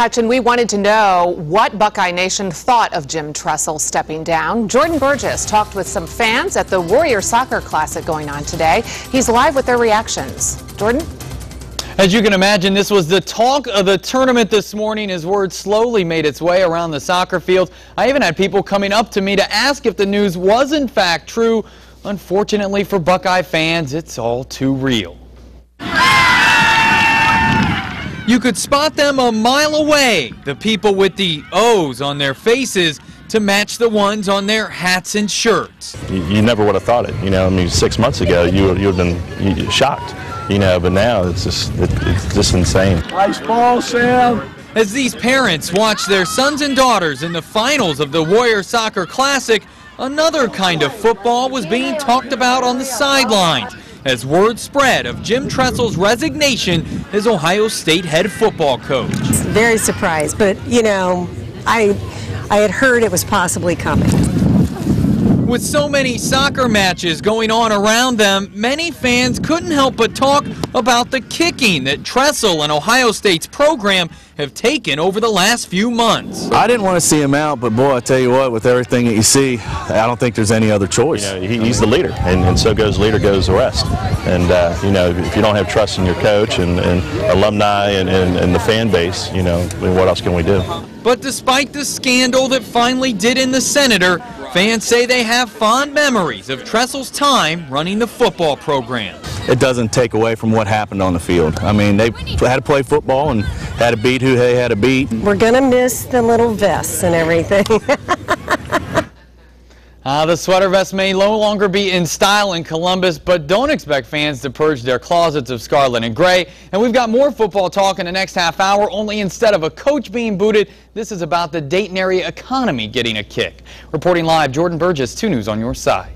And we wanted to know what Buckeye Nation thought of Jim Tressel stepping down. Jordan Burgess talked with some fans at the Warrior Soccer Classic going on today. He's live with their reactions. Jordan? As you can imagine, this was the talk of the tournament this morning as word slowly made its way around the soccer field. I even had people coming up to me to ask if the news was in fact true. Unfortunately for Buckeye fans, it's all too real. You could spot them a mile away, the people with the O's on their faces to match the ones on their hats and shirts. You, you never would have thought it. You know, I mean, six months ago, you would, you would have been shocked. You know, but now it's just it, it's just insane. Nice ball, Sam. As these parents watch their sons and daughters in the finals of the Warrior Soccer Classic, another kind of football was being talked about on the sidelines as word spread of Jim Tressel's resignation as Ohio State head football coach. Very surprised, but you know, I I had heard it was possibly coming. With so many soccer matches going on around them, many fans couldn't help but talk about the kicking that Tressel and Ohio State's program have taken over the last few months. I didn't want to see him out, but boy, I tell you what, with everything that you see, I don't think there's any other choice. You know, he, he's the leader, and, and so goes leader goes the rest. And uh, you know, if you don't have trust in your coach and, and alumni and, and, and the fan base, you know, what else can we do? But despite the scandal that finally did in the senator, fans say they have fond memories of Tressel's time running the football program. It doesn't take away from what happened on the field. I mean, they had to play football and had to beat who they had to beat. We're going to miss the little vests and everything. Uh, the sweater vest may no longer be in style in Columbus, but don't expect fans to purge their closets of scarlet and gray. And we've got more football talk in the next half hour, only instead of a coach being booted, this is about the Dayton area economy getting a kick. Reporting live, Jordan Burgess, 2 News on your side.